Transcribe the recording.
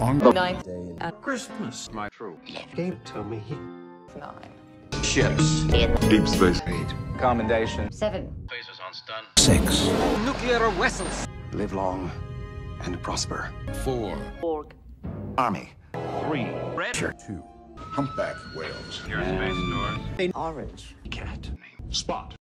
On the Ninth Day at Christmas, my true. Gave to me. nine. Ships. Deep space. Eight. Commendation. Seven. Phasers on stun. Six. Nuclear vessels. Live long and prosper. Four. Borg. Army. Three. Red. Two. Humpback whales. Your space doors. Orange. Cat. Spot.